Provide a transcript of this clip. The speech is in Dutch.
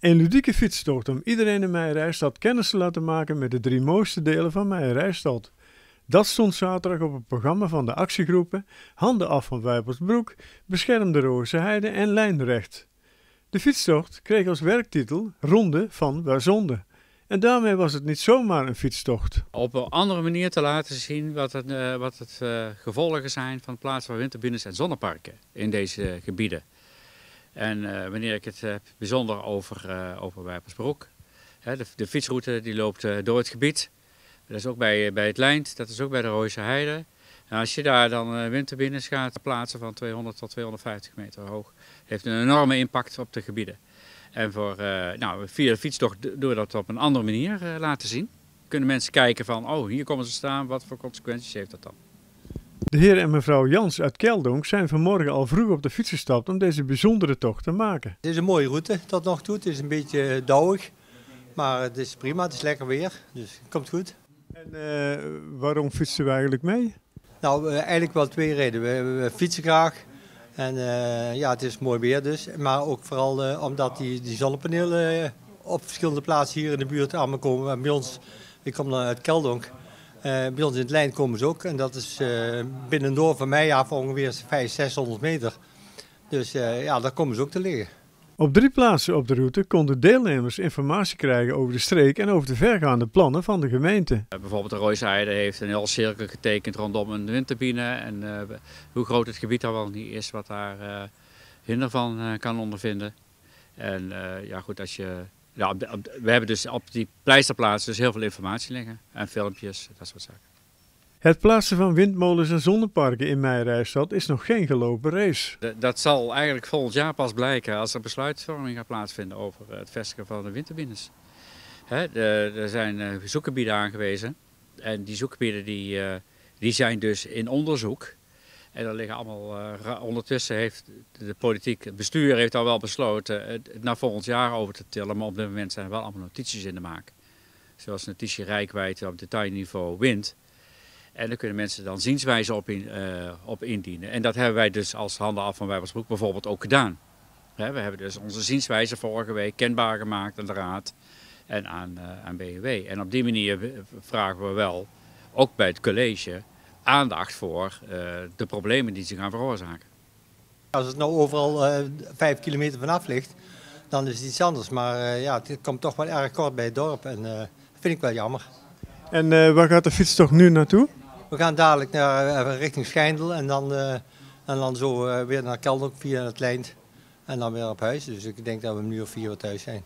Een ludieke fietstocht om iedereen in Meijerijstad kennis te laten maken met de drie mooiste delen van Meijerijstad. Dat stond zaterdag op het programma van de actiegroepen Handen af van Wijpelsbroek, Bescherm de Roze Heide en Lijnrecht. De fietstocht kreeg als werktitel Ronde van Waarzonde. En daarmee was het niet zomaar een fietstocht. Op een andere manier te laten zien wat het, uh, wat het uh, gevolgen zijn van het plaatsen van winterbinnens en zonneparken in deze gebieden. En uh, wanneer ik het heb bijzonder over, over Wijpersbroek. Hè, de, de, fietsroute die loopt door het gebied. Dat is ook bij, bij het Lijnd, dat is ook bij de Rooise Heide. En als je daar dan winterbinnens gaat plaatsen van 200 tot 250 meter hoog, heeft een enorme impact op de gebieden. En voor, uh, nou, via de fietstocht door dat op een andere manier uh, laten zien. Kunnen mensen kijken van, oh hier komen ze staan, wat voor consequenties heeft dat dan? De heer en mevrouw Jans uit Keldonk zijn vanmorgen al vroeg op de fiets gestapt om deze bijzondere tocht te maken. Het is een mooie route tot nog toe. Het is een beetje dauwig, maar het is prima. Het is lekker weer, dus het komt goed. En uh, waarom fietsen we eigenlijk mee? Nou, eigenlijk wel twee redenen. We, fietsen graag en uh, ja, het is mooi weer dus. Maar ook vooral uh, omdat die, die zonnepanelen op verschillende plaatsen hier in de buurt allemaal komen. En bij ons, ik kom dan uit Keldonk, bij ons in het lijn komen ze ook. En dat is binnendoor van mij af ongeveer 500, 600 meter. Dus ja, daar komen ze ook te liggen. Op drie plaatsen op de route konden deelnemers informatie krijgen over de streek en over de vergaande plannen van de gemeente. Bijvoorbeeld de Rooizijde heeft een heel cirkel getekend rondom een windturbine en uh, hoe groot het gebied al wel niet is wat daar uh, hinder van uh, kan ondervinden. En ja goed, als je, ja, we hebben dus op die pleisterplaatsen dus heel veel informatie liggen en filmpjes, dat soort zaken. Het plaatsen van windmolens en zonneparken in Meijerijstad is nog geen gelopen race. Dat zal eigenlijk volgend jaar pas blijken als er besluitvorming gaat plaatsvinden over het vestigen van de windturbines. er zijn zoekgebieden aangewezen en die zoekgebieden die, die zijn dus in onderzoek. En er liggen allemaal, ondertussen heeft de politiek, het bestuur heeft al wel besloten het naar volgend jaar over te tillen. Maar op dit moment zijn er wel allemaal notities in de maak. Zoals notitie rijkwijde op detailniveau wind. En daar kunnen mensen dan zienswijze op, in, uh, op indienen. En dat hebben wij dus als Handen af van Wijbersbroek bijvoorbeeld ook gedaan. we hebben dus onze zienswijze vorige week kenbaar gemaakt aan de Raad en aan, aan BNW. En op die manier vragen we wel, ook bij het college, aandacht voor uh, de problemen die ze gaan veroorzaken. Als het nou overal vijf kilometer vanaf ligt, dan is het iets anders. Maar ja, het komt toch wel erg kort bij het dorp en dat vind ik wel jammer. En waar gaat de fietstocht nu naartoe? We gaan dadelijk naar, uh, richting Schijndel en dan, uh, en dan zo uh, weer naar Keldonk via het Lijnd en dan weer op huis. Dus ik denk dat we nu of vier uur thuis zijn.